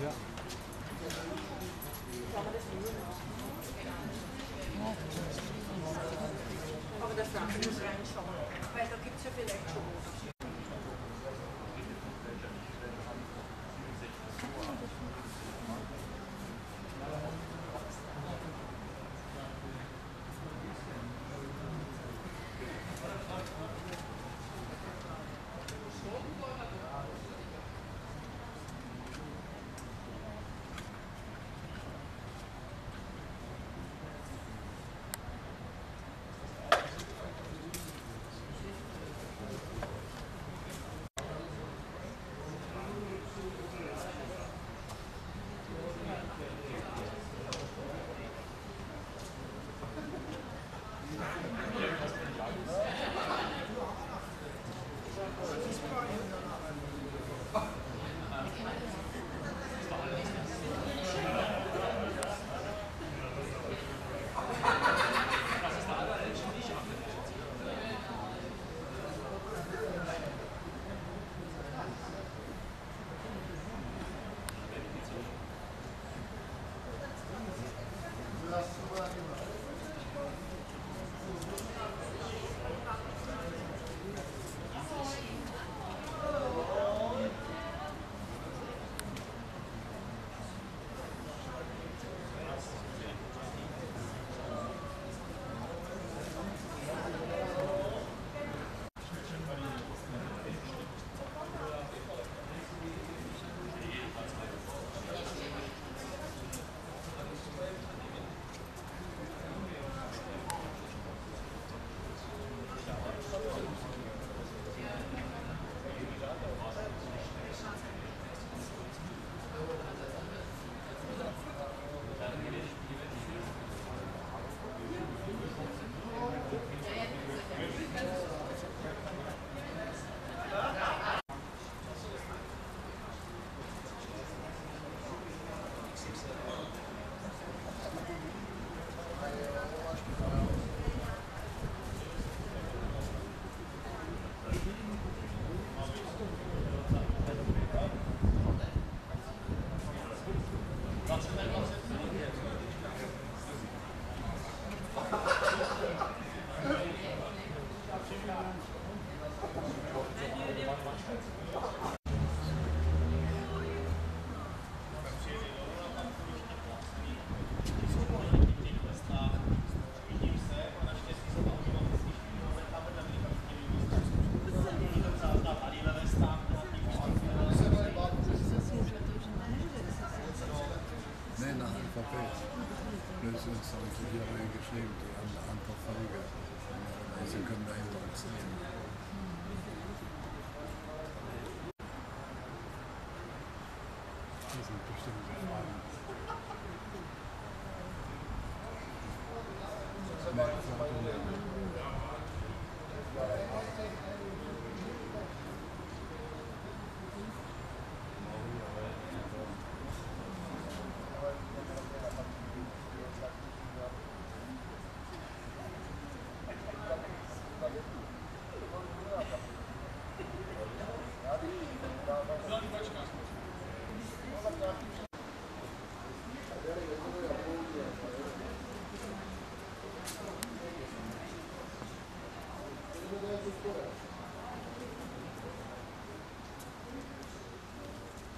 Ja. Aber der Frank muss reinschauen, weil da gibt ja vielleicht schon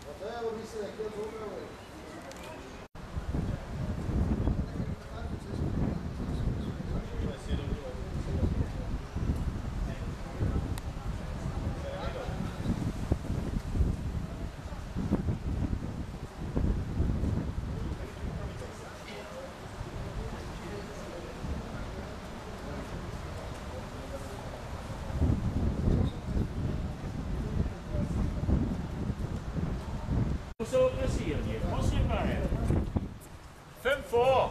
Até eu disse aqui, eu vou meu Posso presidio, posso imparare. Fem for.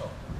So.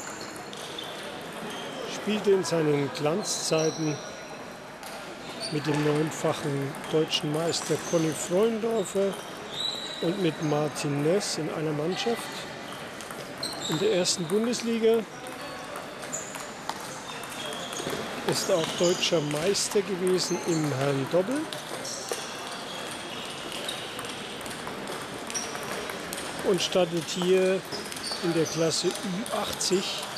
spielte in seinen Glanzzeiten mit dem neunfachen deutschen Meister Conny Freundorfer und mit Martin Ness in einer Mannschaft in der ersten Bundesliga. Ist auch deutscher Meister gewesen im Herrn Doppel. Und startet hier in der Klasse Ü80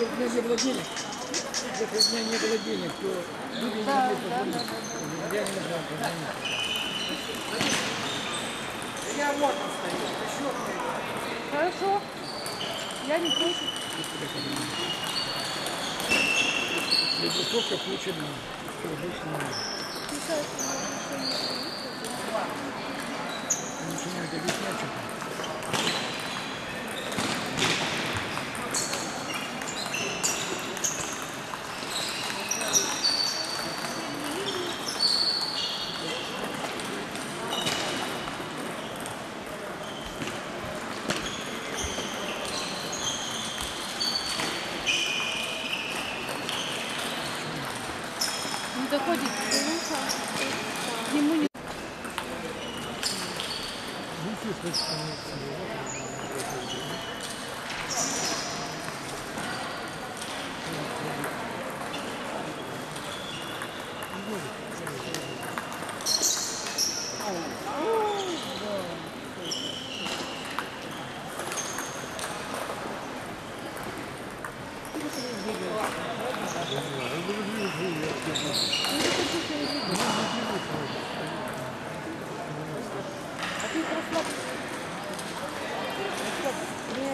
Если бы у меня не было денег, если у меня не было денег, то люди не могли позвонить. Я не могу позвонить. Я вот он стоит, еще Хорошо. Я не против. Сколько получено, что больше не надо. Начинают объяснять что-то. Не доходит до уха. Ему не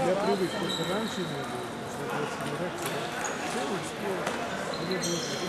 Я привык, просто раньше не было, соответственно, реакция. Все, что,